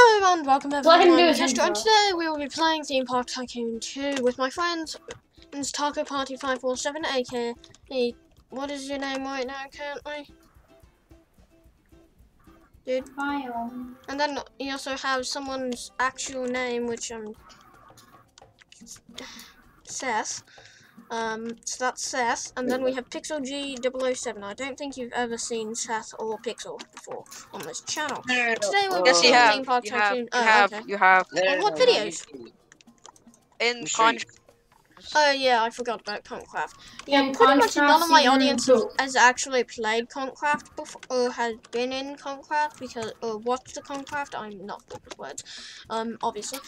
Hello and welcome Let him do everyone. his Testro, and today we will be playing Theme Park Tycoon 2 with my friends. It's Taco Party 547, aka hey, what is your name right now currently? Dude. Bio. And then you also have someone's actual name, which um Seth. Um, so that's Seth, and then we have Pixel G007. I don't think you've ever seen Seth or Pixel before on this channel. Today we're Yes, you playing have. Theme Park You have. Tycoon. You Oh, have. okay. You have. On what videos? In You con. Oh yeah, I forgot about Concraft. Yeah, Yeah, pretty much none of my audience has actually played Concraft before, or has been in Concraft because or watched the Concraft. I'm not good with words, um, obviously.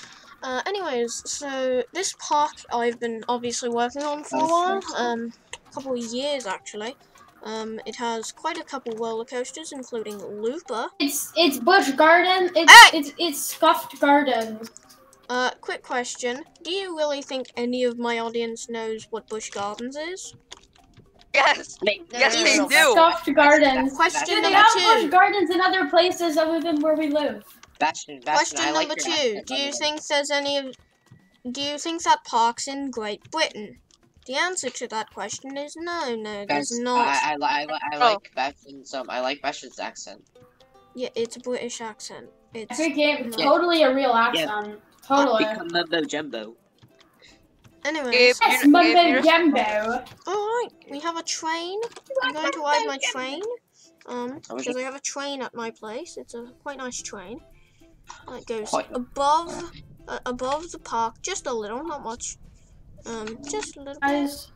Uh, anyways, so this park I've been obviously working on for a while, um, a couple of years actually. Um, it has quite a couple roller coasters, including Looper. It's it's Busch Garden. It's Hey! it's it's Scuffed Garden. Uh, quick question: Do you really think any of my audience knows what Busch Gardens is? Yes. Yes, they do. Stuffed Gardens. Question Do they number have two. Busch Gardens in other places other than where we live? Bastion, Bastion, Question I like number your two: accent, Do you way. think there's any of? Do you think that park's in Great Britain? The answer to that question is no, no, there's not. I, I, li- I, li- I Oh. like Bastion's um, I like Bastion's accent. Yeah, it's a British accent. I It's think it's Yeah. totally a real accent. Totally. Become mumbo jumbo. anyways. If Yes, you- Mumbo Jumbo. All right, we have a train. I'm going to ride my train. Um, because I- I have a train at my place. It's a quite nice train. Uh, It goes Quite. above, uh, above the park, just a little, not much. Um, just a little bit. Guys,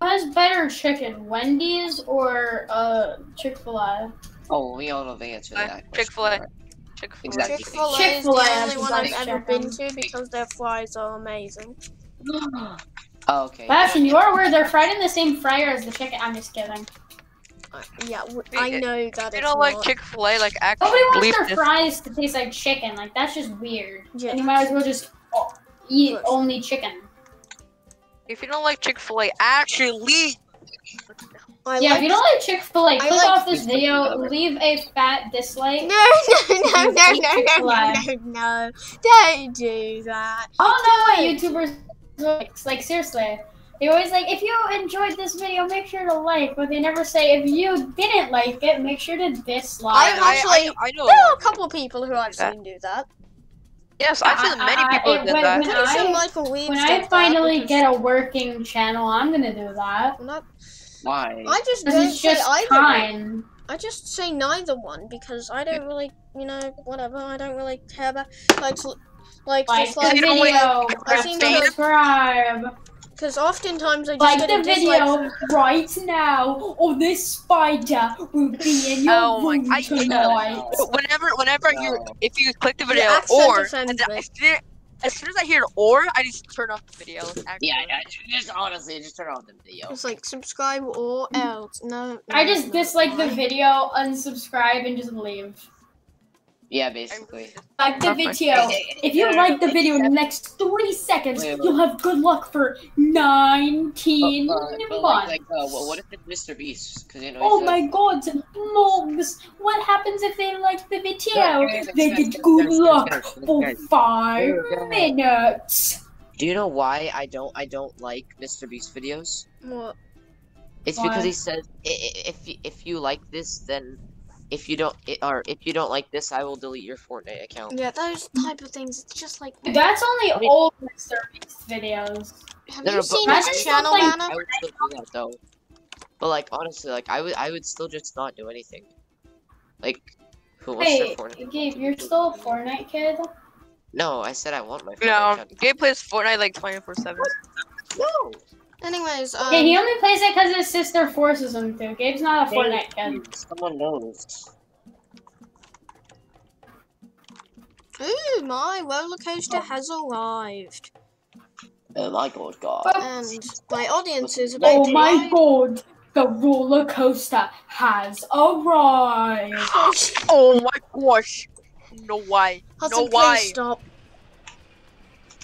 who has better chicken, Wendy's or uh Chick Fil A? Oh, we all know the answer to Uh, that. Chick-fil-A. Chick-fil-A. Exactly. Chick Fil A is the only one I've best ever been to because their fries are amazing. oh, okay. Bastion, you are aware they're fried in the same fryer as the chicken. I'm just kidding. Uh, yeah, w- I It- know that If you don't like. Chick-fil-A, like actually Nobody wants believe their this. fries to taste like chicken. Like that's just weird. Yeah. And you might as well just oh, eat Gross. only chicken. If you don't like Chick-fil-A, actually. I yeah, like if you don't like Chick Fil A, I click like- off this video, leave a fat dislike. No, no, no, no, no, no, Chick-fil-A. no, no, don't do that. I don't know what YouTubers like. Like seriously, they always like if you enjoyed this video, make sure to like, but they never say if you didn't like it, make sure to dislike. I I, actually- I, I know. There are a couple of people who I've seen do that. Yes, I've seen I- many people I- who did when- that. when I- Michael Reeves when I finally because- get a working channel, I'm gonna do that. Not- Why? I just don't say just either. one. I just say neither one because I don't really, you know, whatever. I don't really care about like, like, Like just the like, You know what? video, I press seem to- subscribe. Because oftentimes I just Like get the a dislike. video right now, or this spider will be in your Oh my- room I- I- tonight. Whenever, whenever you, No. if you click the video accent or, and then as soon, as I hear or, I just turn off the video. Actually. Yeah, yeah, just honestly, just turn off the video. It's like subscribe or else. No. I just no, dislike the video, unsubscribe, and just leave. Yeah, basically. really- Like the video. If you like the video in the next three seconds, you'll have good luck for 19 But, uh, but like, months. like, uh, what, what if it's Mr. Beast? Because you know. Oh my a- god, Mugs! What happens if they like the video? Guys, They get good luck guys, guys, for five minutes. Do you know why I don't I don't like Mr. Beast videos? What? It's Why? because he says "I- i- if if you like this, then if you don't i- or if you don't like this, I will delete your Fortnite account. Yeah, those type of things. It's just like. That's only I mean- old service videos. Have No, you no, seen Imagine his channel something- banner? I would still do that though. But like honestly, like I would I would still just not do anything. Like who wants Hey, their Fortnite? Gabe, you're still a Fortnite kid? No, I said I want my Fortnite No. Gabe plays Fortnite like 24 7. No. Anyways, um, Yeah, he only plays it because his sister forces him to. Gabe's not a Hey, Fortnite kid. Someone knows. ooh, my roller coaster has arrived, Oh my god, God. and my audience is about Oh to my arrive. god, the roller coaster has arrived. Oh my gosh. No way. Hudson, no way. please stop.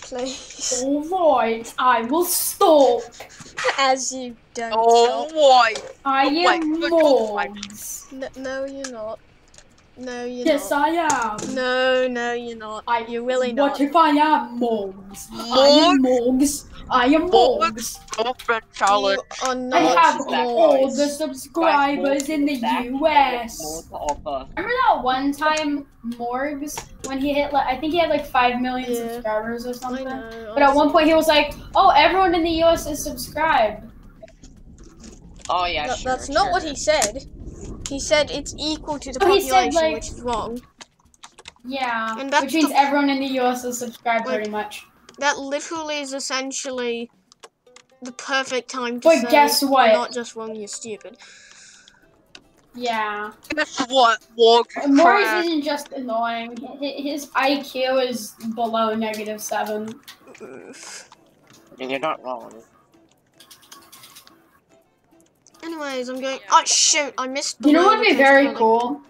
Please, Alright, I will stop. as you don't stop. boy. I Oh my am good Morgz. No, you're not. No, you're yes, not. Yes, I am. No, no, you're not. I, you're really not. What if I am Morgz? I am Morgz. I am Morgz. challenge. You are not I have all the subscribers in the US. Remember that one time Morgz when he hit like I think he had like five million yeah. subscribers or something. But at one point he was like, "Oh, everyone in the US is subscribed." Oh yeah, no, sure, that's sure. not what he said. He said it's equal to the oh, population, said, like, which is wrong. Yeah, and that's which means everyone in the US is subscribed very much. That literally is essentially the perfect time to but say, guess what? not just wrong, you're stupid. Yeah. Guess what, Walk? Uh, Morris isn't just annoying. His IQ is below negative seven. And you're not wrong. Anyways, I'm going. Oh shoot! I missed. you know what would be very cool?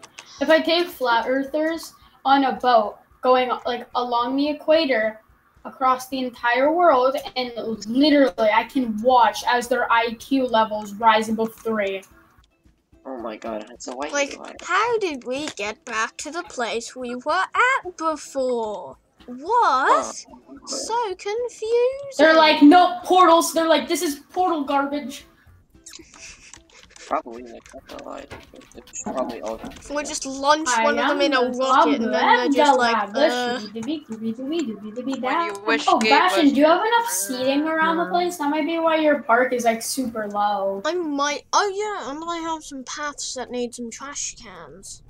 If I take flat earthers on a boat going like along the equator across the entire world, and literally I can watch as their IQ levels rise above three. Oh my god, it's a white Like, how did we get back to the place we were at before? What? Oh, so confused. They're like, no, portals. They're like, this is portal garbage probably like light, probably all So we just launch I one of them in a rocket and then they're just like, uh... Oh, Bastion, do you have enough seating around the place? That might be why your park is like super low. I might. Oh yeah, and I have some paths that need some trash cans.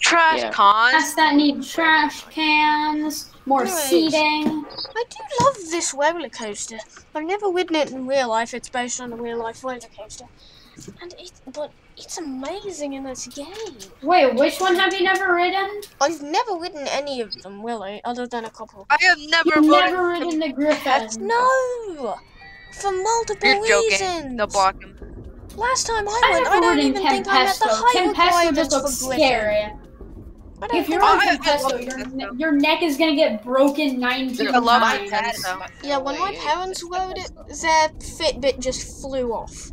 Trash yeah. cans. Paths that need trash cans. More Anyways, seating. I do love this roller coaster. I've never ridden it in real life. It's based on a real life roller coaster and it. But it's amazing in this game. Wait, which one have you never ridden? I've never ridden any of them, really, other than a couple. I have never You've never ridden the Griffon. No, for multiple You're joking. reasons. No block him. Last time I I've went, I don't ridden even think I met the Tempesto. height Tempesto requirements just looks for scary. I don't If you're on I- I Tempesto, your, ne- your neck is gonna get broken 19 I love times. Tempesto. Yeah, when my parents rode it, their Fitbit just flew off.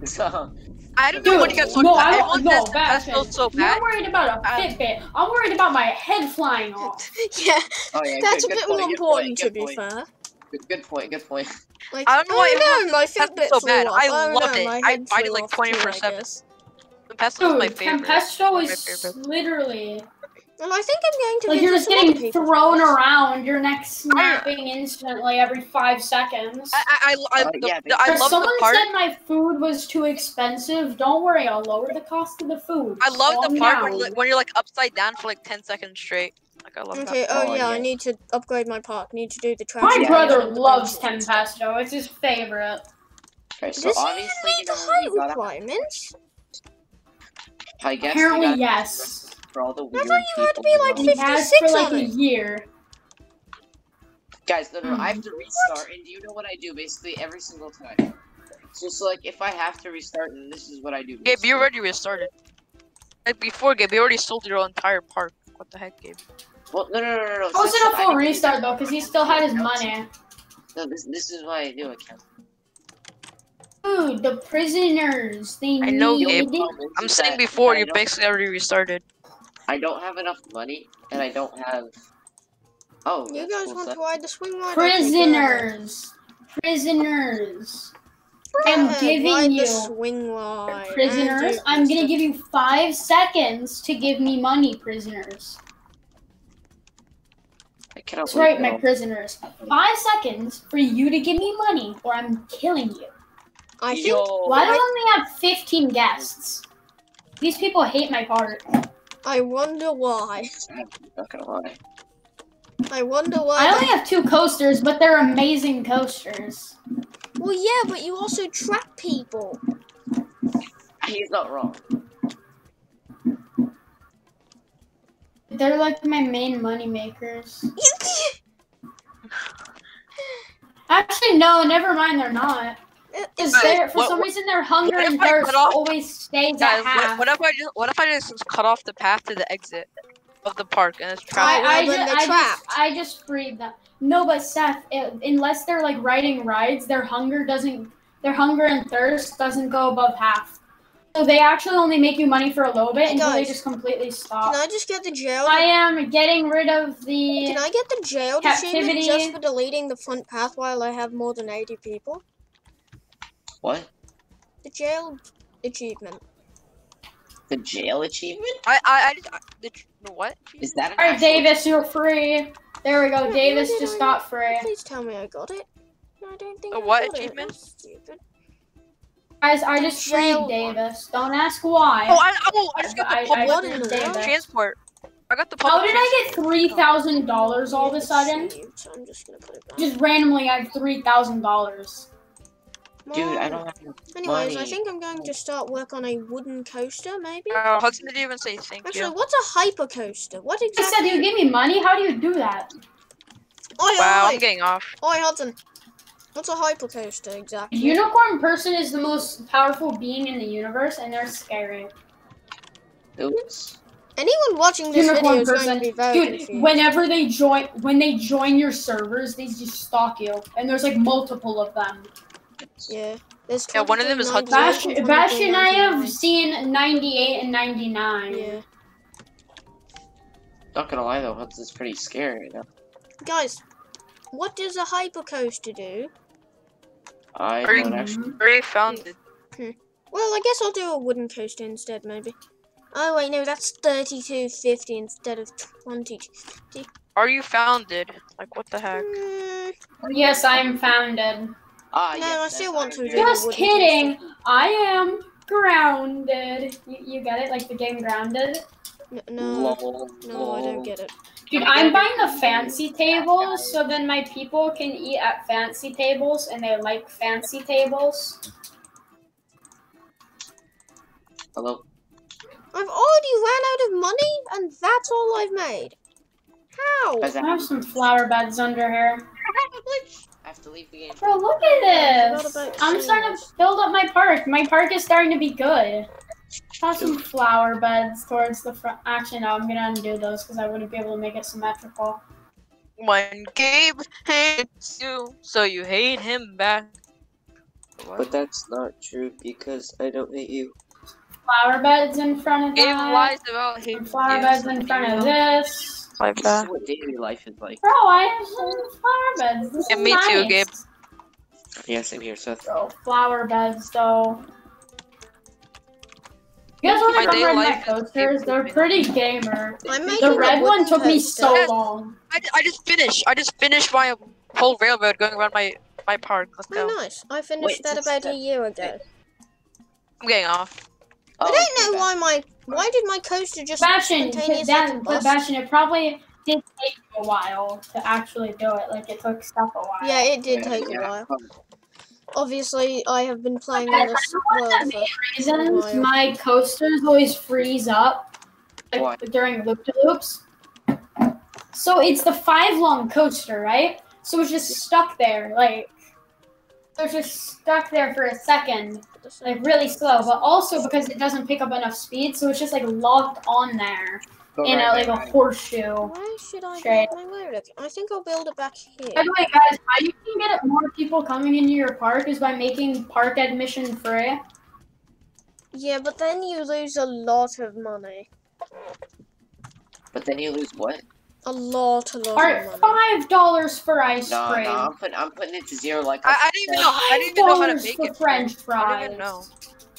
So, I don't know what you guys talking no, about. I Everyone don't, no, says bad Tempesto's so You're bad. worried about a I- Fitbit. I'm worried about my head flying off. yeah, oh yeah, that's good, a bit more good important point, to be point, fair. Good, good point. Good point. Like, I don't know oh why no, everyone my says Fitbit so bad. off. I oh, loved no, it. I head bought it like off too, I 24/7. guess. Tempesto's my favorite. Tempesto My is favorite. literally And I think I'm going to like visit you're just getting thrown around. Your neck snapping instantly every five seconds. I I I, I, Uh, the, yeah, the- I love someone the part. said my food was too expensive, don't worry, I'll lower the cost of the food. I love the part when, down. like, when you're like upside down for like 10 seconds straight. Like I love Okay, that. oh Oh, yeah, I need to upgrade my park. Need to do the trash. My cans brother loves benches. Tempesto. It's his favorite. Okay, so Does he obviously, meet the height you requirements? I guess you Apparently, gotta yes. For all the I weird thought you had to be, like, know. He has 56 for like a year. Guys, no, no, no, I have Hmm. to restart, and do you know what I do basically every single time? So, so like, if I have to restart, then this is what I do. Gabe, basically. you already restarted. Like before, Gabe, you already sold your entire park. What the heck, Gabe? Well, no, no, no, no. no. It wasn't since a I full restart though, because he still had his money. No, this, this is why I do account. Dude, the prisoners. They I know, need. Gabe. I'm saying before, you basically already restarted. I don't have enough money, and I don't have. Oh, You guys cool want stuff. to ride the swing ride? Prisoners. Prisoners. go I'm giving ride you- the swing ride. Prisoners. I'm gonna Mr. give you five seconds to give me money, prisoners. I cannot That's wait right, for my prisoners. Five seconds for you to give me money, or I'm killing you. I think Why do I only have 15 guests? These people hate my part. I wonder why. I'm not gonna lie. I wonder why. I only have two coasters, but they're amazing coasters. Well, yeah, but you also trap people. He's not wrong. They're like my main money makers. Actually, no, never mind. They're not. Is Guys, there for what- some what- reason their hunger and thirst cut off- always stays Guys, at what, half? what if I just what if I just cut off the path to the exit of the park and it's I- travel? I, I, well, ju- then I just. I just freed them. No, but Seth, it, unless they're like riding rides, their hunger doesn't, their hunger and thirst doesn't go above half. So they actually only make you money for a little bit Hey, until they just completely stop. Can I just get the jail? I am getting rid of the. Can I get the jailed achievement just for deleting the front path while I have more than 80 people? What? The jail achievement. The jail achievement? I I I, I the, the what? Is that All right, Davis, you're free. There we go. Yeah, Davis why just I got free. Please tell me I got it. No, I don't think A I what got it. achievement? That's stupid. Guys, I just Jail freed one. Davis. Don't ask why. Oh, I oh, I just got the I public freed freed Davis. Davis. transport. I got the How public. did I get three thousand dollars all of a sudden? saved, so I'm just gonna put it back. Just randomly, I have three thousand dollars. Dude, I don't have enough Anyways, I think I'm going to start work on a wooden coaster, maybe. Uh, Hudson didn't even say thank Actually, you. what's a hyper coaster? What I exactly? said you give me money. How do you do that? Oi, Wow, oi, I'm getting off. oi, Hudson. What's a hyper coaster exactly? Unicorn person is the most powerful being in the universe, and they're scary. Oops. Anyone watching this video Unicorn is going to be very dude. confused. Whenever they join, when they join your servers, they just stalk you, and there's like multiple of them. Yeah. Yeah, one of them is 22, Hudson. Bash, Bash and I have seen 98 and 99. Yeah. Not gonna lie though, Hudson's pretty scary right now. Guys, what does a hyper coaster do? I Are don't actually. Already found it. Well, I guess I'll do a wooden coaster instead, maybe. Oh wait, no, that's thirty-two fifty instead of twenty. Are you founded? Like what the heck? Mm, Yes, I am founded. Ah, No, yes, I still want to Iron do Man. the Just kidding. coaster. I am grounded. You, you get it? Like the game Grounded? N- No, no, I don't get it. Dude, I'm buying the fancy tables so then my people can eat at fancy tables and they like fancy tables. Hello. I've already ran out of money, and that's all I've made. How? How's I have some flower beds under here. I have to leave the game. Bro, look at this. I'm starting to build up my park. My park is starting to be good. Have some flower beds towards the front. Actually, no, I'm gonna undo those because I wouldn't be able to make it symmetrical. When Gabe hates you, so you hate him back. But that's not true because I don't hate you. Flower beds in front of Gabe that. lies about hating flower you, beds so in front of know. this. Like This that. is what daily life is like. Bro, I have some flower beds. This Yeah, is me too, nice. Gabe. Yeah, same here, Seth. Bro, flower beds though. You guys want to come day ride my coasters? They're pretty gamer. The red one took me so Yes. long. I, I just finished. I just finished my whole railroad going around my my park. Let's Oh, go. nice. I finished Wait, that about a year ago. I'm getting off. Oh, I don't know why my why did my coaster just Sebastian, spontaneously that, combust? Sebastian, it probably did take a while to actually do it. Like it took stuff a while. Yeah, it did take a while. Obviously, I have been playing on this I know what world that for reasons While. my coasters always freeze up like, Why? during loop de loops. So it's the five long coaster, right? So it's just stuck there, like so it's just stuck there for a second, like really slow. But also because it doesn't pick up enough speed, so it's just like locked on there oh, in a like a horseshoe. Why should I Straight. my road? Okay, I think I'll build it back here. By the way, guys, how you can get more people coming into your park is by making park admission free. Yeah, but then you lose a lot of money. But then you lose what? A lot, a lot All right, of money. five dollars for ice No, cream. no, I'm putting I'm putting it to zero like I, I didn't even know. I didn't even know how to $5 make for it. French fries. I fries. don't even know.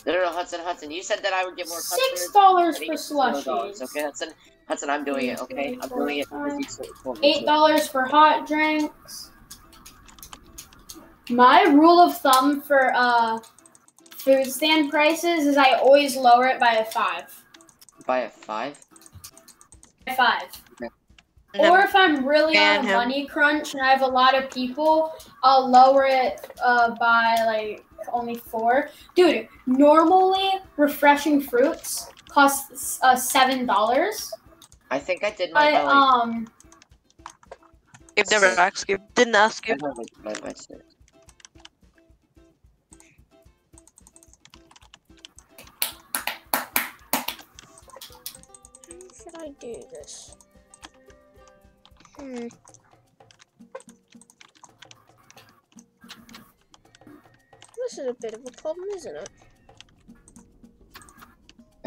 No, no, no, Hudson, Hudson. You said that I would get more. Six dollars for need slushies. Okay, Hudson. Hudson, I'm doing it. Okay, I'm doing it. because you said- told me Eight dollars for hot drinks. My rule of thumb for uh food stand prices is I always lower it by a five. By a five. By five. And then- Or if I'm really on a him. money crunch and I have a lot of people, I'll lower it uh, by like only four. Dude, normally refreshing fruits costs uh, seven dollars, I think I did my but belly. um, Gabe never asked you. Didn't ask I you. have it. How should I do this? Hmm. This is a bit of a problem, isn't it?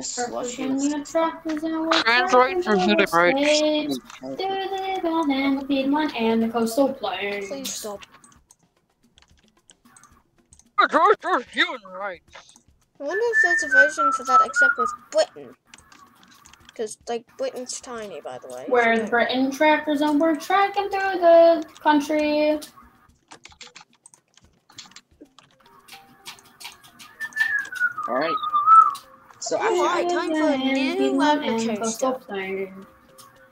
slushy. Virginia tractors and we're Trans rights or human rights? they run and the Piedmont and the coastal plains. Please stop. George, George, human rights. I wonder if there's a version for that except with Britain. Because, like, Britain's tiny, by the way. Where so- Britain tractors and we're tracking through the country. Alright. So Alright, after time for a new Piedmont and roller coastal coaster.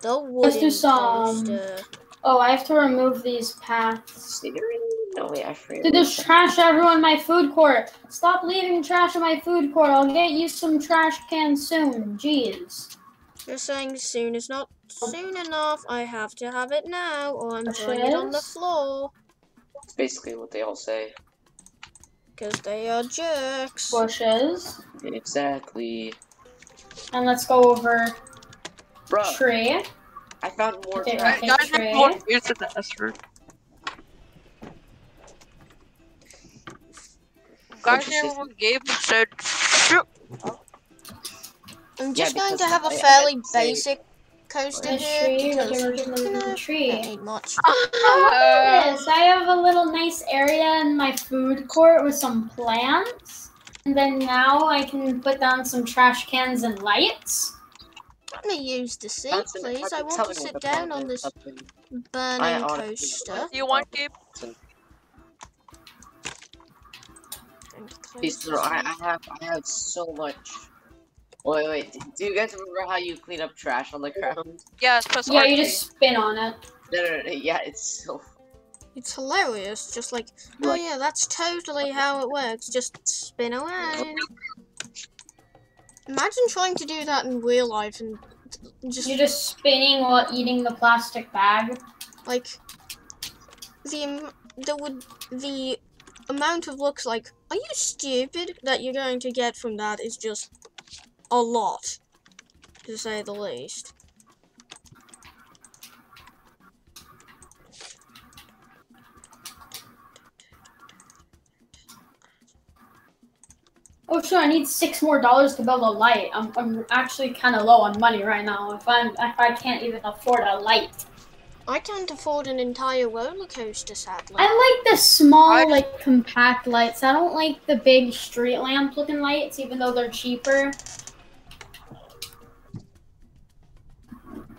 The Let's do some- coaster. Oh, I have to remove these paths. No wait, I forget. Dude, there's trash everywhere in my food court. Stop leaving trash in my food court. I'll get you some trash cans soon. Jeez. You're saying soon is not soon enough. I have to have it now, or I'm throwing it on the floor. That's basically what they all say. Because they are jerks. Bushes. Exactly. And let's go over Bruh, tree. I found more Okay, trash. okay. Guys, tree. if you want to use the Esther. Guys, What'd you everyone Gabe said, shoot. I'm Yeah, just going to have a fairly meant basic coaster here tree, because the you tree. don't need much. Oh, look at this. I have a little nice area in my food court with some plants. And then now I can put down some trash cans and lights. Let me use the seat, please. I've I been want to sit down on this burning I honestly- coaster. You want Gabe? And close Please, this I. I have I have so much. Wait, wait. Do- Do you guys remember how you clean up trash on the ground? Yes, press Yeah, RT. you just spin on it. No, no, no. Yeah, it's so. It's hilarious. Just like, oh Like- yeah, that's totally how it works. Just spin away. Imagine trying to do that in real life and just You're just spinning while eating the plastic bag. like the the would the amount of looks like are you stupid that you're going to get from that is just a lot to say the least Oh, sure. I need six more dollars to build a light. I'm, I'm actually kind of low on money right now. If I'm if I can't even afford a light, i can't afford an entire roller coaster sadly I like the small, I- like compact lights. I don't like the big street lamp looking lights, even though they're cheaper.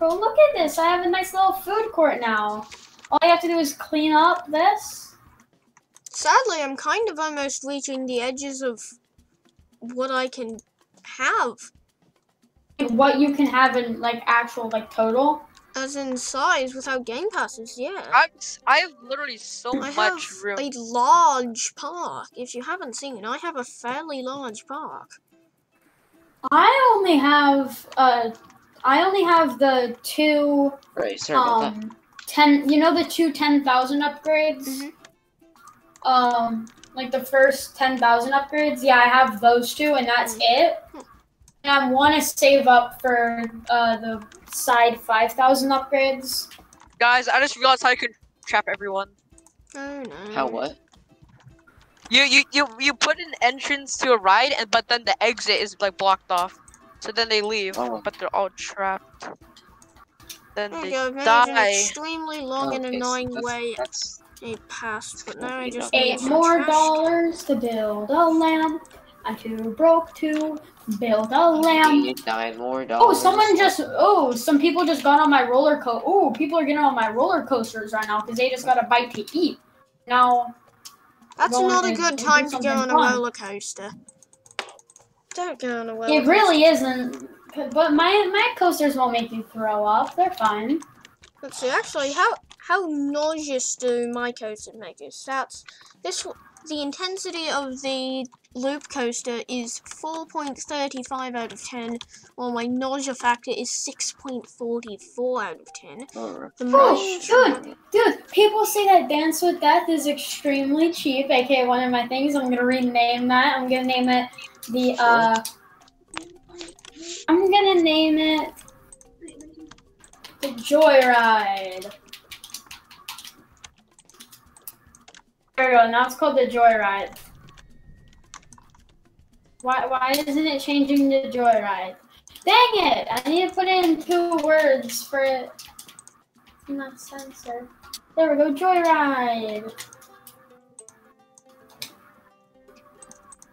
Bro, look at this. I have a nice little food court now. All I have to do is clean up this. sadly i'm kind of almost reaching the edges of what i can have what you can have in like actual like total. as in size without game passes yeah I'm, s- I have literally so I much room. a large park. If you haven't seen, I have a fairly large park. I only have uh, I only have the two Right, sorry about that. um ten. You know the two ten thousand upgrades. Mhm. Um, like the first ten thousand upgrades. Yeah, I have those two, and that's it. And I want to save up for uh the side five thousand upgrades. Guys, I just realized how you can trap everyone. Oh no. How what? You you you you put an entrance to a ride, and but then the exit is like blocked off. So then they leave, Oh. but they're all trapped. Then There they go. I've an die. extremely long and annoying that's- way That's it passed, but now I just no. need Eight more trash. dollars to build a lamp. I too broke to build a lamp. Nine more dollars. Oh, someone just oh, some people just got on my roller coaster. Oh, people are getting on my roller coasters right now because they just got a bite to eat. Now, That's not a good time to go on a roller coaster. Don't go on a roller it really isn't. But my my coasters won't make you throw up. They're fine. Let's see. Actually, how how nauseous do my coasters make you? That's this. The intensity of the loop coaster is 4.35 out of 10, while my nausea factor is 6.44 out of 10. Oh, The Oh, most good. Dude, people say that Dance with Death is extremely cheap, aka one of my things. I'm gonna rename that. I'm gonna name it the uh I'm gonna name it the Joyride. There we go, now it's called the Joyride. Why why isn't it changing to Joyride? Dang it! I need to put in two words for it. Not censor. There we go, Joyride.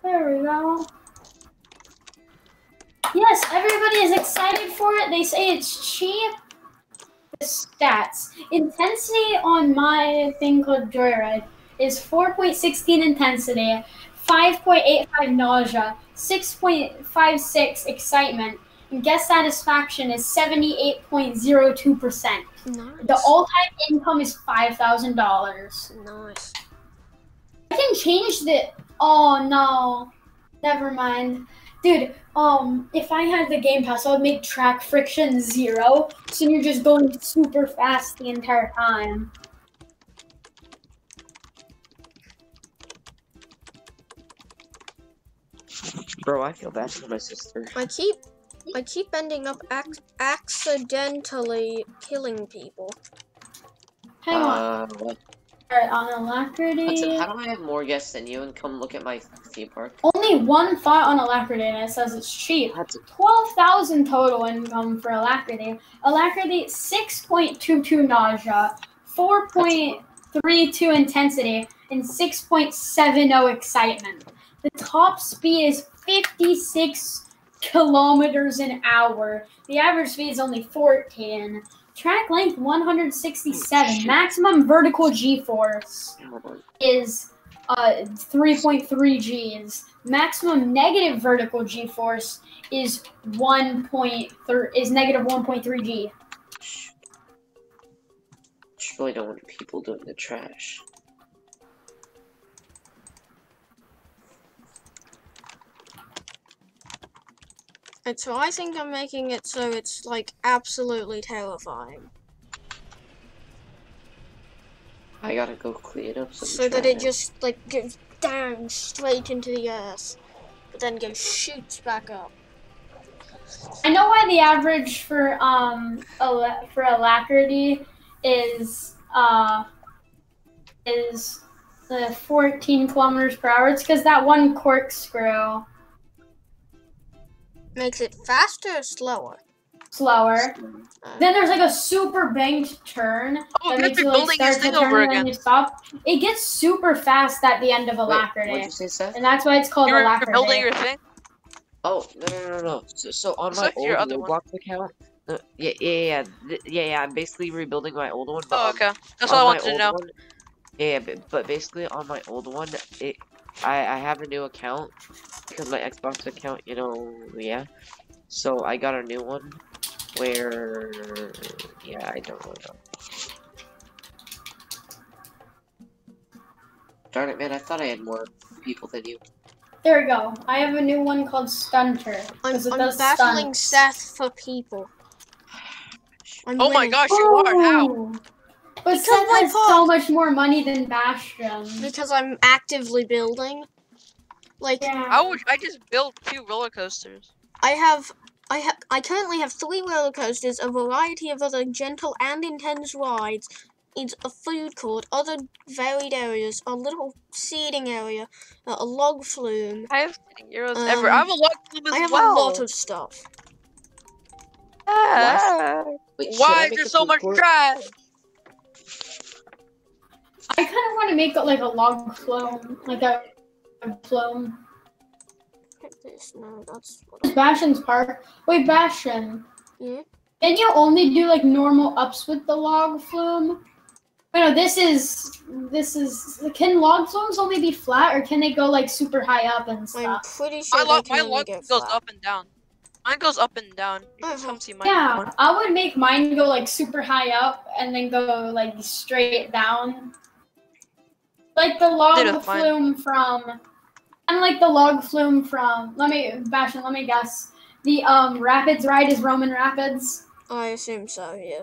There we go. Yes, everybody is excited for it. They say it's cheap. The stats. Intensity on my thing called Joyride is 4.16 intensity, 5.85 nausea, 6.56 excitement, and guest satisfaction is 78.02%. Nice. The all-time income is $5,000. nice. I can change the. Oh no, never mind, dude. Um, if I had the Game Pass, I would make track friction zero, so you're just going super fast the entire time. Bro, I feel bad for my sister. I keep I keep ending up ac- accidentally killing people. Hang on, Uh, what? Alright, on Hudson, Alacrity. how do I have more guests than you and come look at my theme park? Only one thought on Alacrity, and it says it's cheap. Hudson, 12,000 total income for Alacrity. Alacrity, 6.22 nausea, 4.32 intensity, and 6.70 excitement. The top speed is 56 kilometers an hour. The average speed is only 14. Track length 167. shit. Maximum vertical G force is uh 3.3 G's. Maximum negative vertical G force is 1.3 is negative 1.3 G. Just really don't want people doing the trash. And so I think I'm making it so it's like absolutely terrifying. I gotta go clean up some So that it trash. just like goes down straight into the earth. But then goes shoots back up. I know why the average for um ala- for alacrity is uh is the 14 kilometers per hour. It's because that one corkscrew Makes it faster or slower? slower. Uh, Then there's like a super banked turn Oh, that makes for you like building start this to turn over and then again. you stop. It gets super fast at the end of Wait, alacrity, what'd you say, Seth? and that's why it's called You were alacrity. building your thing. Oh no no no no! So, so on It's my like old your other one. Roblox account, uh, yeah yeah yeah th- yeah yeah, I'm basically rebuilding my old one. But Oh, okay. That's on all I wanted to know. One, yeah, yeah, but, but basically on my old one, it I I have a new account because my Xbox account, you know, yeah. So I got a new one where yeah, I don't really know. Darn it, man! I thought I had more people than you. There we go. I have a new one called Stunter. I'm, 'cause it I'm battling stunts. Seth for people. I'm Oh my winning gosh, you are! How? But Because Seth my has fault. so much more money than Bastion. Because I'm actively building. Like Yeah. I would. I just built two roller coasters. I have I have I currently have three roller coasters, a variety of other gentle and intense rides, it's a food court, other varied areas, a little seating area, uh, a log flume. I have euros ever. I Um, have a lot of them as I have well. a lot of stuff. Ah. Wait, Why is there so much court? trash? I kind of want to make it like a log flume, like a, a flume. This, no, that's what Bastion's park. Wait, Bastion. yeah. Can you only do like normal ups with the log flume? Wait, no, this is this is. Can log flumes only be flat, or can they go like super high up and stuff? I'm pretty sure My they log, can my log goes flat. up and down. Mine goes up and down. You can Uh-huh. come see my Yeah, one. I would make mine go like super high up and then go like straight down. Like the log Did it fine. flume from and like the log flume from let me Bastion, let me guess. The um Rapids ride is Roman Rapids. I assume so, yeah.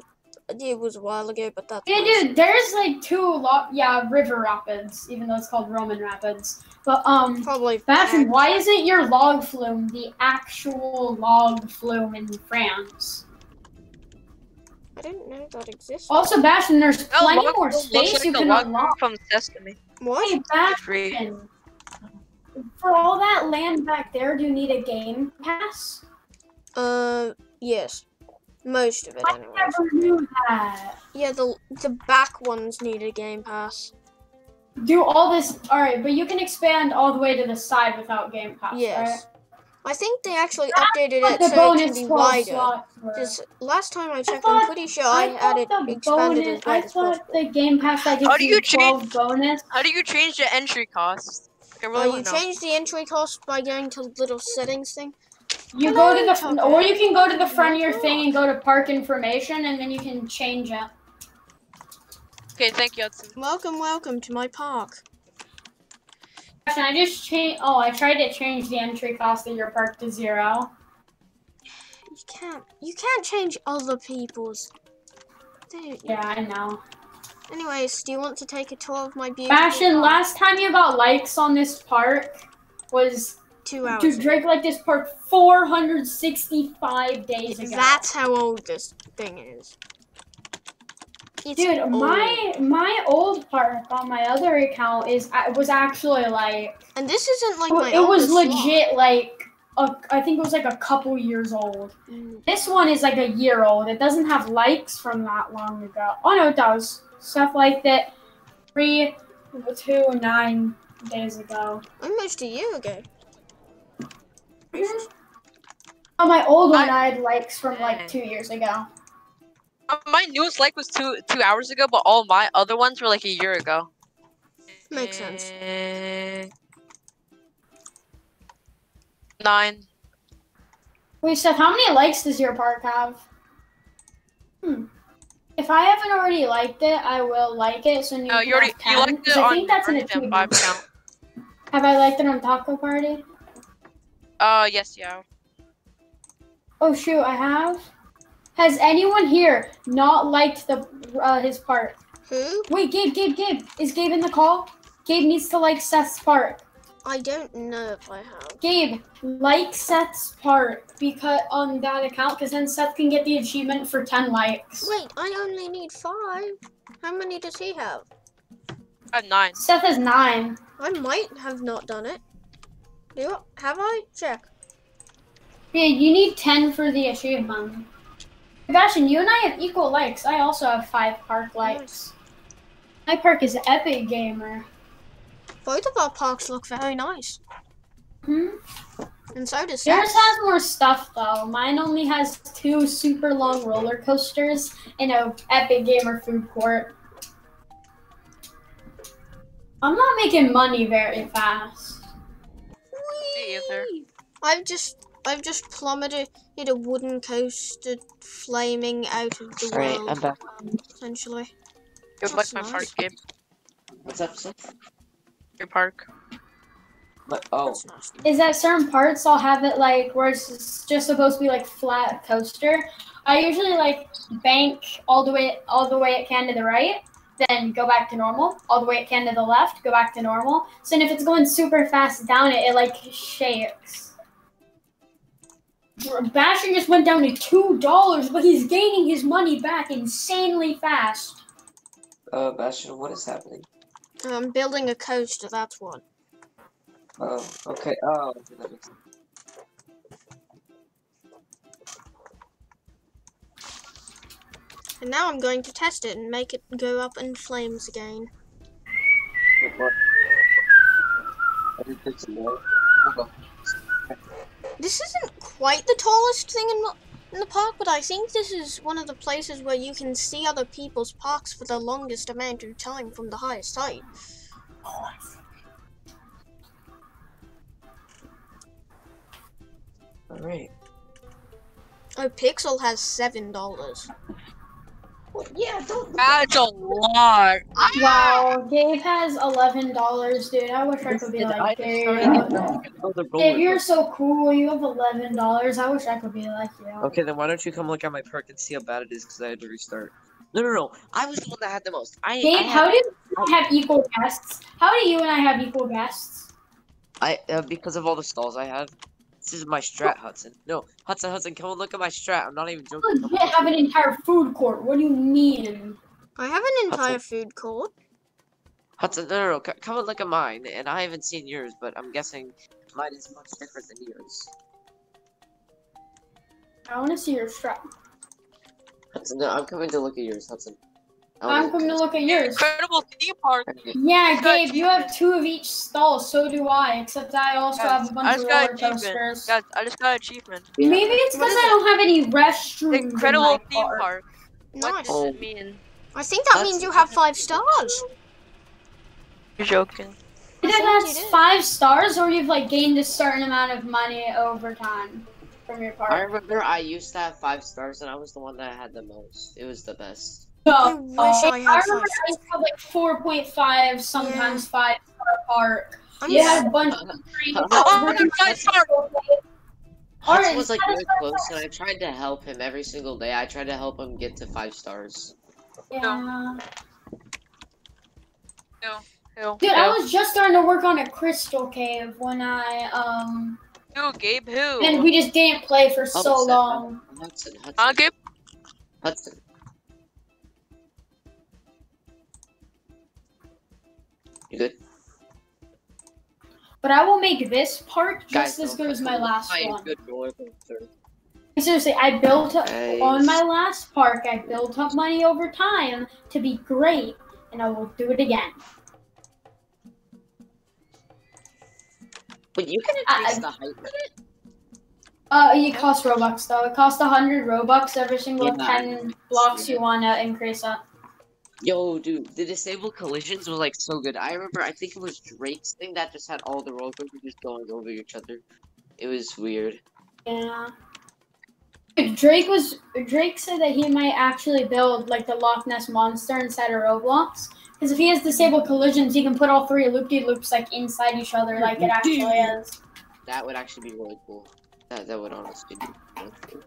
It was a while ago, but that's Yeah, nice. dude, there's like two log yeah, River Rapids, even though it's called Roman Rapids. But um Probably Bastion, why isn't your log flume the actual log flume in France? I didn't know that existed. Also, Bastion, there's Oh, plenty log more flume looks space like you can log unlock. from Sesame. What? Hey, Free. Bastion. For all that land back there, do you need a game pass? Uh, yes. Most of it, I anyways. never knew that. Yeah, the the back ones need a game pass. Do all this. All right, but you can expand all the way to the side without game pass. Yes. I think they actually That's updated it The so it can be wider. slots were. Just last time I checked, thought- I'm pretty sure I, thought had it the expanded bonus, as I wide possible. thought the game pass that How gives you you change- 12 bonus. How do you change the entry cost? I Uh, really you want know. change the entry cost by going to the little settings thing. You go to the Tucker. or you can go to the front of your Oh. thing and go to park information, and then you can change it. Okay, thank you, Hudson. Welcome, welcome to my park. Can I just change? Oh, I tried to change the entry cost of your park to zero. You can't, you can't change other people's. Dude. Yeah, I know. Anyways, do you want to take a tour of my beautiful Fashion. park? Last time you got likes on this park was two hours. to Drake like this park 465 days ago. That's how old this thing is. It's Dude, old. my my old park on my other account is uh, was actually like and this isn't like it my was oldest lot. legit like a, I think it was like a couple years old. Mm, This one is like a year old. It doesn't have likes from that long ago. Oh no, it does. Stuff like that. Three, two, nine days ago. Almost a year ago. On my old one, I had likes from like two years ago. Uh, My newest like was two two hours ago, but all my other ones were like a year ago. Makes sense. Eh, Nine. Wait, Seth, how many likes does your park have? Hmm. If I haven't already liked it, I will like it. So you, can Uh, you already have 10, you liked 'cause it I think that's an Earth and five achievement. count. Have I liked it on Taco Party? Uh, yes, yeah. Oh shoot, I have. Has anyone here not liked the uh, his part? Who? Wait, Gabe, Gabe, Gabe. Is Gabe in the call? Gabe needs to like Seth's part. I don't know if I have. Gabe, like Seth's part because on that account, because then Seth can get the achievement for ten likes. Wait, I only need five. How many does he have? I have nine. Seth has nine. I might have not done it. Do you, have I? Check. Yeah, you need ten for the achievement. Sebastian, you and I have equal likes. I also have five park likes. My park is Epic Gamer. Both of our parks look very nice. Hmm. And so does Yours Seth's. has more stuff though. Mine only has two super long roller coasters and a Epic Gamer food court. I'm not making money very fast. Me either. I've just I've just plummeted a wooden coaster flaming out of the Alright, world, I'm back. essentially. Good luck, That's my nice. park, Gabe. What's up, Seth? Your park. But, oh, Is that certain parts I'll have it like where it's just supposed to be like flat coaster. I usually like bank all the way all the way it can to the right, then go back to normal, all the way it can to the left, go back to normal. So then if it's going super fast down it, it like shakes. Bastion just went down to two dollars, but he's gaining his money back insanely fast. uh, Bastion, what is happening? I'm building a coaster, that's what. Oh, okay. Oh, okay, makes. And now I'm going to test it and make it go up in flames again. Wait, what? I did this more. Hold on. This isn't quite the tallest thing in the, in the park, but I think this is one of the places where you can see other people's parks for the longest amount of time from the highest height. Alright. Oh, Pixel has seven dollars. Well, yeah, don't. That's a lot. Wow, Gabe has eleven dollars, dude. I wish I could be like just Gabe. started oh, the roller If you're so cool, you have eleven dollars. I wish I could be like you. Okay, then why don't you come look at my park and see how bad it is because I had to restart. No, no, no. I was the one that had the most. I, I Gabe, had- how do you have equal guests? How do you and I have equal guests? I uh, because of all the stalls I had. This is my strat, Hudson. No, Hudson, Hudson, come and look at my strat. I'm not even You joking. Come legit have an entire food court. What do you mean? I have an entire food court. Hudson, no, no, no, come and look at mine. And I haven't seen yours, but I'm guessing mine is much different than yours. I want to see your strap. Hudson, no, I'm coming to look at yours, Hudson. I I'm wanna- coming to look at yours. Incredible theme park. Yeah, Gabe, you have two of each stall. So do I. Except I also Guys, have a bunch just of got roller achievement. coasters. Guys, I just got an achievement. Maybe it's because I don't have any restrooms. in Incredible my theme park. park. What Nice. does Oh. it mean? I think that That's- means you have five stars. You're joking. Either think that's you five stars or you've like gained a certain amount of money over time from your park. I remember I used to have five stars, and I was the one that had the most. It was the best. So, I wish I remember five I used to have like 4.5, sometimes 5 star park. I'm You had a bunch of free Oh, I got five stars. Alright, Hudson was like really close, and I tried to help him every single day. I tried to help him get to five stars. Yeah. Who? Dude, I was just starting to work on a crystal cave when I um Who? Gabe? Who? and we just didn't play for so long. Hudson, Hudson, Huh, Gabe? Hudson. You good? But I will make this park just Guys, as good as my last one. Seriously, I built up Guys. on my last park. I built up money over time to be great, and I will do it again. But you can I- increase the height limit. Uh, it costs Robux though. It costs hundred Robux every single Yeah, ten blocks you wanna increase it. Yo, dude, the disabled collisions were like so good. I remember, I think it was Drake's thing that just had all the roller coasters just going over each other. It was weird. Yeah. Drake was Drake said that he might actually build like the Loch Ness monster inside of Roblox. Because if he has disabled collisions, he can put all three loop de loops like inside each other, like it actually is. That would actually be really cool. That that would honestly be really cool.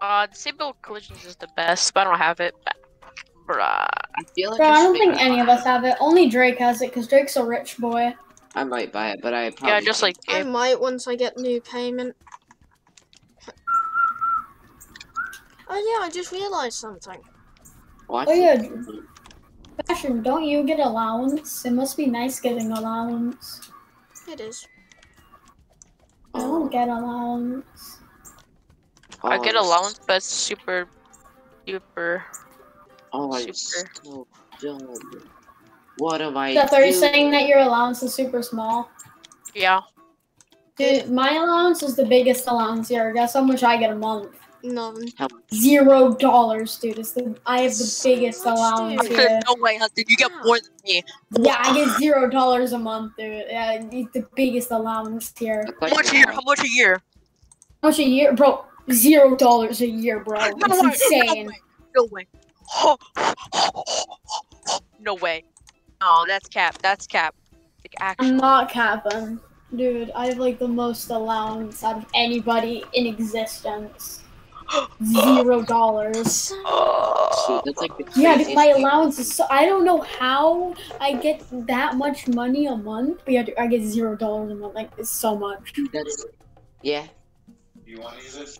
Uh, disabled Collisions is the best, but I don't have it. Bruh. I feel like Bro, I I don't think a- any of us have it. Only Drake has it, because Drake's a rich boy. I might buy it, but I probably Yeah, just like I might once I get new payment. Oh yeah, I just realized something. Watch Oh, yeah. Fashion, don't you get allowance? It must be nice getting allowance. It is. I don't get allowance. I get I'm allowance, but super, super. Oh, I'm Super. so dumb. What am I Seth, are you saying that your allowance is super small? Yeah. Dude, my allowance is the biggest allowance here. I guess how much I get a month? None. Zero dollars, dude. It's the I have the So biggest much, allowance dude. here. no way, Hudson. You get more than me. Yeah, I get zero dollars a month, dude. Yeah, it's the biggest allowance here. How much a year? How much a year? How much a year, bro? Zero dollars a year, bro. No It's way, insane. No way. No way. no way. Oh, that's cap. That's cap. Like I'm not capping, dude. I have like the most allowance out of anybody in existence. Zero dollars. Dude, that's like Yeah, dude, my thing. allowance is so. I don't know how I get that much money a month, but yeah, dude, I get zero dollars a month. Like, it's so much. That's, yeah. You want to use it?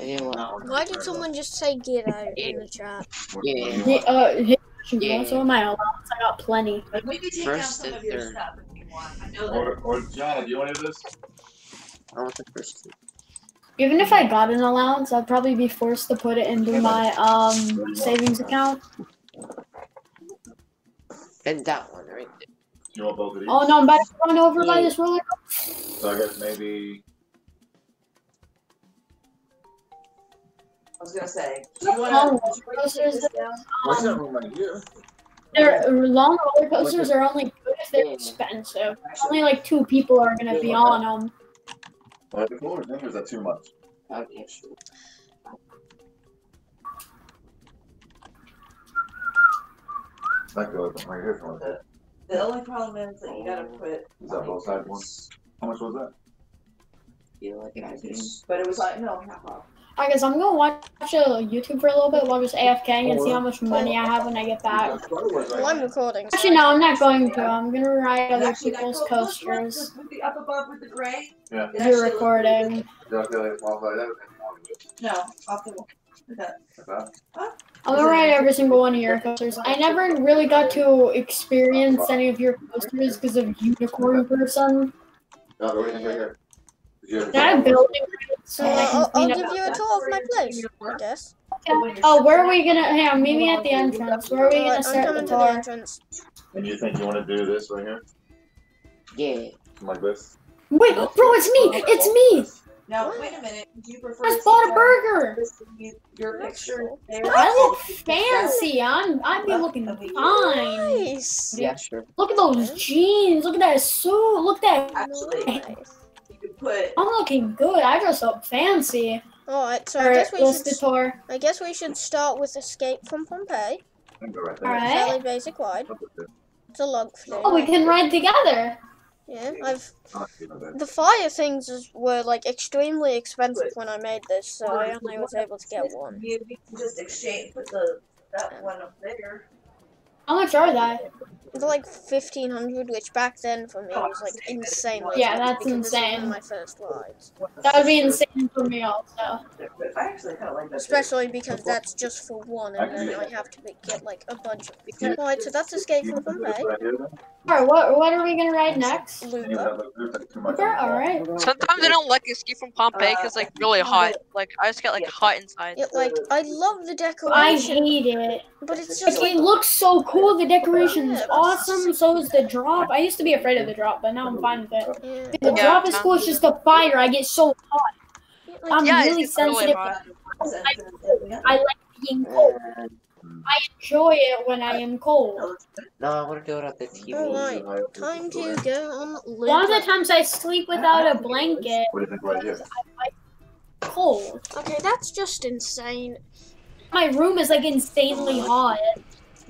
Yeah, well, Why did someone just say get out in the chat? yeah. Yeah, uh, hey, you Yeah. want some of my allowance? I got plenty. We could take First down some of your third. stuff if you want. I know that. Or, or John, do you want to do this? I want the first two. Even if I got an allowance, I'd probably be forced to put it into my um savings account. And that one, right? You want both of these? Oh no, I'm about to run over by this roller. So I guess maybe. I was gonna say. You wanna, Long roller you like to take coasters. What's that room right here? they're, long roller coasters are only good if they're expensive. Only like two people are gonna be on them. Are they cool or is that too much? Okay, sure. That goes right here for it. The only problem is that you gotta put. Is that both sides ones? How much was that? Feel like I just. But it was like, no, half off. I guess I'm gonna watch uh, YouTube for a little bit while i just AFKing and see how much money I have when I get back. Well, I'm recording. so Actually, no, I'm not going to. I'm gonna ride other people's goes- look, look, coasters. look, With the up above with the gray. Yeah. You're recording. I feel like it's well, that? good. No, off the, look at that. Like that? I'm gonna ride every single one of your coasters. I never really got to experience any of your coasters because of unicorn person. No, everything right here. Did you ever- That building. So I can I'll, I'll give you a tour of my place, I guess. Oh, where are we gonna? Hang on, meet me at the entrance. Where are we gonna Alright, I'm start the coming to the tour? entrance. And you think you want to do this right here? Yeah. Like this? Wait, bro, it's me! It's me! Now, wait a minute. Do you prefer I just bought a burger! Your picture there? I look fancy. I'm. I'd be looking fine. Nice. Yeah, sure. Look at those jeans. Look at that suit. Look at that. Actually, Nice. You could put. I'm looking good. I dress up fancy. Alright, so I Alright, guess we should the. I guess we should start with Escape from Pompeii. I can go right. Alright. Fairly basic ride. Up with it. It's a log flume. Oh, we can ride together. Yeah, I've you know that. the fire things is, were like extremely expensive when I made this, so I only was able to get one. You you can just exchange, put the, that one up there. How much are they? They're like fifteen hundred, which back then for me was like insanely. Yeah, that's because this was one insane. of my first rides, That would be insane for me also. I actually kind like that. especially because that's just for one, and then I have to get like a bunch of. Alright, so that's Escape from Pompeii. Right here, then? Alright, what what are we gonna ride next? And you Luca. have a group that's too much Okay, on the wall. alright. Sometimes I don't like Escape from Pompeii because like really uh, hot. Like I just get like hot inside. Yeah, like I love the I decoration, hate it. But it's Like, just it looks so cool. The decoration's Yeah, but- awesome. So is the drop. I used to be afraid of the drop, but now I'm fine with it. The Yeah, drop is huh? cool. It's just the fire. I get so hot. I'm yeah, really it's really sensitive. hot. I like being cold. I enjoy it when I am cold. No, I want to do it on the TV. Alright, time to go on A lot of the times I sleep without a blanket. What do you think right here? Cold. Okay, that's just insane. My room is like insanely hot.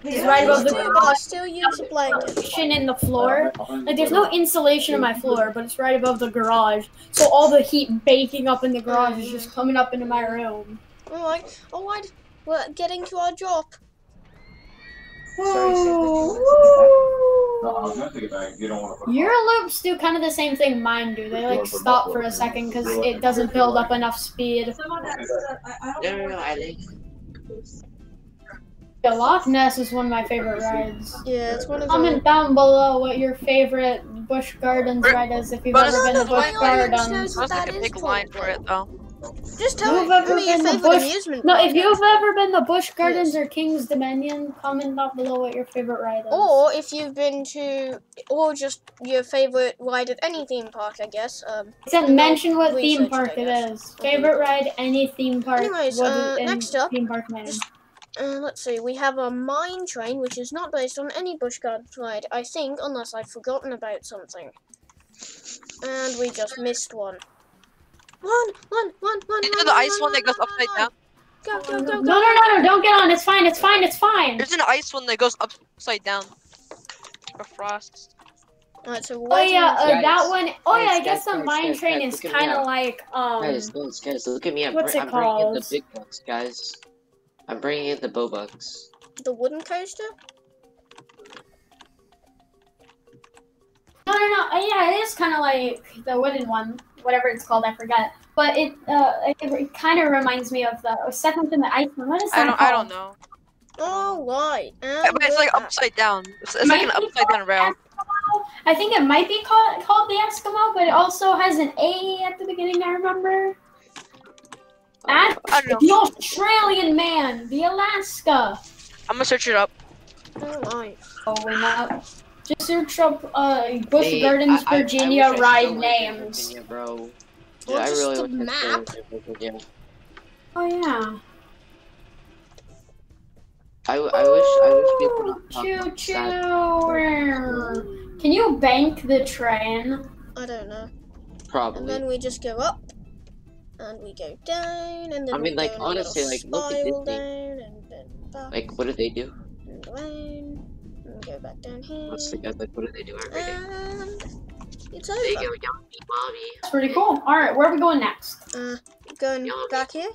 It's right above the Still, I still use a blanket. insulation in the floor. Like there's no insulation in my floor, but it's right above the garage. So all the heat baking up in the garage is just coming up into my room. Oh, alright, oh, alright, we're getting to our drop. No, I was gonna take it back. You don't want to. Your loops do kind of the same thing mine do. They like stop for a second because it doesn't build up enough speed. Some of that, I, I don't No, no, no. I think. The Loch Ness is one of my favorite rides. Yeah, it's one of the. Comment down below what your favorite Busch Gardens ride is if you've But- ever been to No, no, Busch Gardens. knows There was what like a big line for it though. Just tell You've me, ever me your been to favorite Busch- amusement No, park if you've ever been to Busch Gardens or King's Dominion, comment down below what your favorite ride is. Or if you've been to, or just your favorite ride at any theme park, I guess. Um, Except mention what theme park I it guess. is. Favorite ride, any theme park. Anyways, uh, next up- theme park name. Uh, let's see, we have a mine train, which is not based on any Busch Gardens ride, I think, unless I've forgotten about something. And we just missed one. One, one, one, one, You one, know the ice one that goes upside down? Go, go, No, go, no, go. no, no, don't get on. It's fine. It's fine. It's fine. There's an ice one that goes upside down. For frost. Alright, so Oh yeah, uh, Guys, that one oh yeah, I guys, guess the mine guys, train guys, is look at me kind of like um. Guys, guys, guys, look at me. I'm, What's br- it I'm bringing the big bucks, guys. I'm bringing in the Bobucks. the wooden coaster? No, no, no. Uh, yeah, it is kind of like the wooden one, whatever it's called. I forget. But it uh, it, it kind of reminds me of the oh, Seventh in the Ice. What is that I don't called? I don't know. Oh, right. But it's like upside down. It's, it's like an upside down rail. Eskimo. I think it might be called called the Eskimo, but it also has an A at the beginning. I remember. And I the. Australian man, the Alaska. I'm gonna search it up. Alright. Oh, wait, no. Just search up uh, Busch Hey, Gardens, I- I- I Virginia I ride still names. Virginia, bro. Dude, Well, I just really the wish I still map. lived in Virginia. Oh yeah. I, w- I wish I wish people Choo choo. Can you bank the train? I don't know. Probably. And then we just go up, and we go down, and then I mean, we like, go in a honestly, like, look at spiral Disney. down, and then back Like, what do they do? and down, and go back down here, What's the guys like? What do they do every day? and it's They go young me, mommy. That's pretty cool. All right, where are we going next? Uh, going Young back here.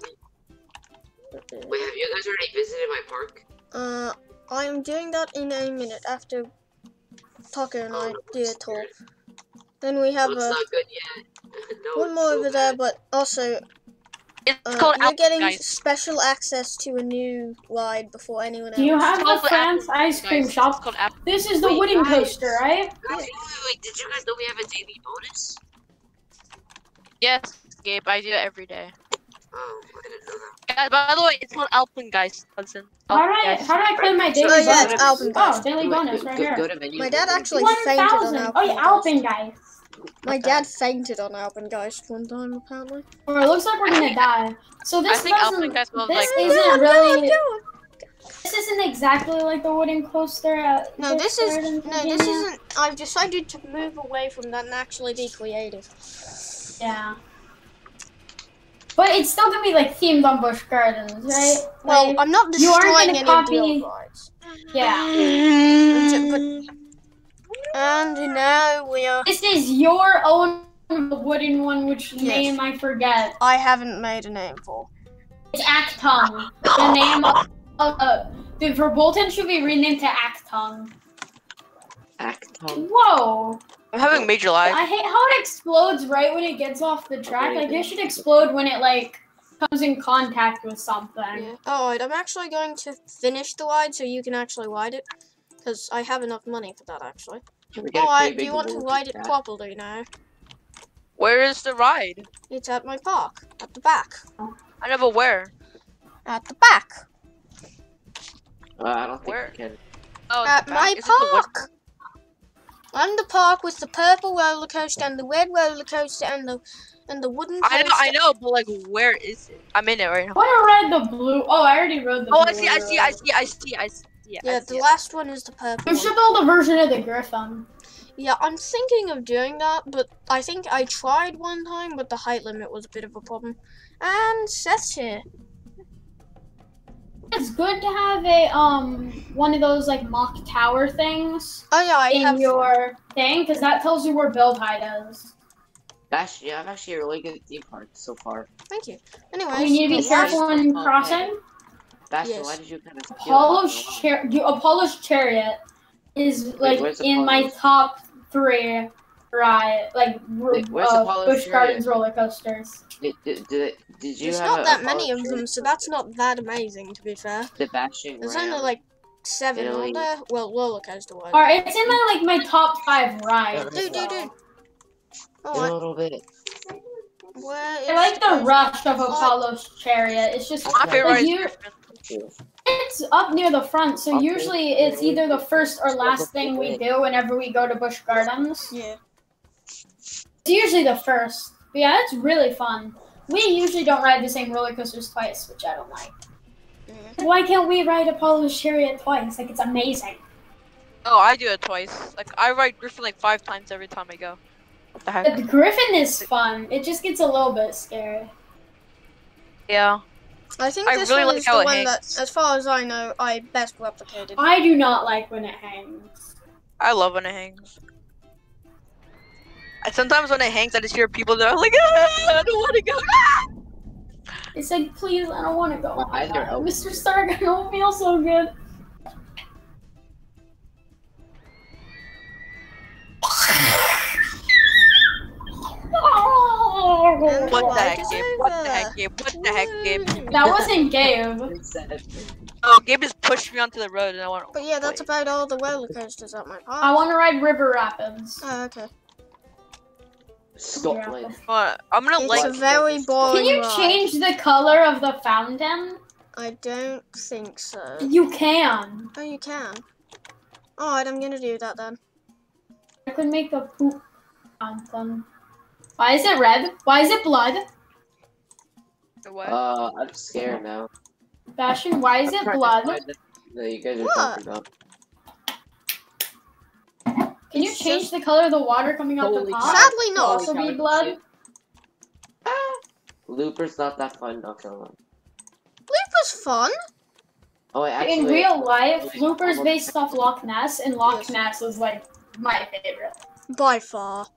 Wait, have you guys already visited my park? Uh, I am doing that in a minute after Tucker and I Oh, no, do a I'm tour. Scared. Then we have Well, it's a not good yet. no, one more so over there, but also It's Uh, called you're getting Guys. special access to a new ride before anyone else. Do you have the France Apple, ice cream Guys, shop? It's called Apple. This is the Wait, wooden guys. coaster, right? Wait, wait, wait, did you guys know we have a daily bonus? Yes, Gabe, I do it every day. Oh, I didn't know that. Guys, by the way, it's called Alpine Guys, Hudson. How do I Guys. how do I claim my daily Oh, yeah, bonus? it's Alpen Guys. Oh, daily Wait, bonus go, right go, here. Go to. My dad actually One fainted on thousand. Alpen Oh yeah, Guys. Alpen guys. My dad fainted on Alpengeist one time, apparently. Or it looks like we're gonna die. So I this think doesn't. Guys This like. isn't really. No, This isn't exactly like the wooden coaster. At no, this is Pittsburgh in no, this isn't. I've decided to move away from that and actually be creative. Yeah. But it's still gonna be like themed on Busch Gardens, right? Well, Like, I'm not you aren't destroying gonna any copy- of the old rides. yeah. And now we are. This is your own wooden one, which Yes. name I forget. I haven't made a name for. It's Actung. The name of, of uh, the Verbolten should be renamed to Actung. Acton. Whoa! I'm having major lag. I hate how it explodes right when it gets off the track. Like it should explode when it like comes in contact with something. Yeah. Alright, I'm actually going to finish the ride so you can actually ride it. Because I have enough money for that, actually. Can we get a Alright, do you want to ride it properly now? Where is the ride? It's at my park. At the back. I never but where? At the back. Uh, I don't think Where? we can. Oh, At my Is it the wood- park. I'm the park with the purple roller coaster and the red roller coaster and the and the wooden coaster. I know, I know, but like, where is it? I'm in it right now. want to the blue. Oh, I already rode the Oh, blue. I see, I see, I see, I see, I see. Yeah, I Yeah, see the it. last one is the purple We should build a version of the Griffon. Yeah, I'm thinking of doing that, but I think I tried one time, but the height limit was a bit of a problem. And Seth's here. It's good to have a um one of those like mock tower things Oh yeah, I in have. your thing because that tells you where build height is. Actually, I'm actually a really good at theme park so far. Thank you. Anyways, You need to be careful when crossing. Bastion, Yes. why did you kind of Apollo's char- you- Apollo's chariot is like where's in my top three ride like r- Wait, uh, Apollo's Busch chariot? Gardens roller coasters. Did, did, did, did you There's have not a that Apollo many of them, so that's not that amazing, to be fair. The Bastion There's Ram. only like seven, Italy. aren't there? Well, roller coaster wise. Alright, it's in my like my top five rides. Dude, dude, dude. a little bit. where is I like the the- rush of Apollo's chariot. It's just My favorite Like you- it's up near the front, so Okay. usually it's either the first or last thing we do whenever we go to Busch Gardens. Yeah. It's usually the first. But yeah, it's really fun. We usually don't ride the same roller coasters twice, which I don't like. yeah. Why can't we ride Apollo's chariot twice? Like it's amazing. Oh, I do it twice. Like, I ride Griffon like five times every time I go. What the heck? The Griffon is fun. It just gets a little bit scary. Yeah. I think I this really one like is how the it one that, as far as I know, I best replicated. I do not like when it hangs. I love when it hangs. And sometimes when it hangs, I just hear people that are like, ah, I don't want to go. Ah! It's like, please, I don't want to go. Oh my Either God, Mr. Stark, I don't feel so good. And What the heck, Gabe? What the heck, Gabe? What the heck, Gabe? That wasn't Gabe. Oh, Gabe just pushed me onto the road and I went. But yeah, that's about all the roller coasters at my park. I want to ride River Rapids. Oh, okay. Scotland. Uh, I'm gonna It's like. a very boring Can you ride. change the color of the fountain? I don't think so. You can. Oh, you can. Alright, I'm gonna do that then. I could make a poop fountain. Why is it red? Why is it blood? What? Uh, I'm scared now. Bastion, why is I'm it blood? find the- that you guys are What? Talking about. Can you change the color of the water coming out the Holy top? Sadly no. not. also be blood? shit. Ah! Looper's not that fun, not gonna lie. Loop was fun. Oh, wait, actually, In real life, wait, Looper's based off Loch Ness, and Loch Yes. Ness was like my favorite. By far.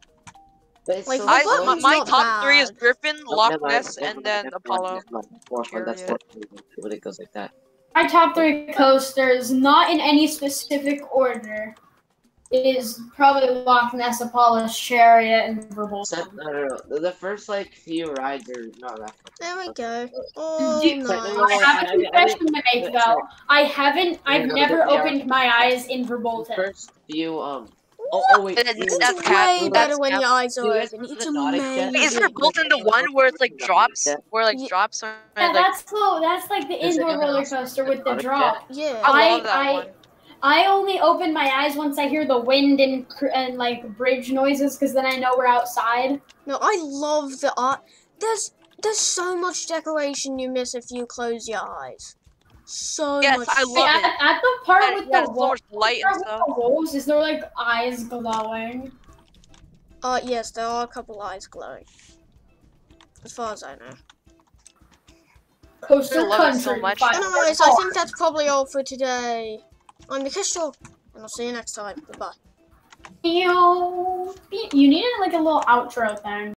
like, so I, my, my not top three is. Griffon, Loch Ness, and then Apollo. never mind. That's Chariot. what when it goes like that. My top three coasters, not in any specific order. Is probably Loch Ness, Apollo's Chariot, and Verbolten. Except, no, no, no. The, the first like few rides are not that. There we go. Oh, Do- But no, nice. I have I- a I- confession to make though. I haven't. I've no, never they are- opened my eyes in The Verbolten. first few um. Oh, oh wait. That's- wait, It's that's cat- way better when your eyes are you open. It's the Nautic Jet? amazing. Wait, is there Bolton the one where it's like drops? Where like Ye- drops or Yeah, like that's cool. That's like the indoor roller coaster with the Nautic drop. Yeah. I I- love that I- one. I only open my eyes once I hear the wind and and like bridge noises, because then I know we're outside. No, I love the art. There's there's so much decoration you miss if you close your eyes. So Yes, much. I love at, it. at the part Yeah, with yeah, the so wolves, much light and stuff. the wolves, is there like eyes glowing? Uh, yes, there are a couple eyes glowing. As far as I know. Coaster I love it so much. Anyways, I think that's probably all for today. I'm the Kestrel, and I'll see you next time. Goodbye. You you needed like a little outro thing.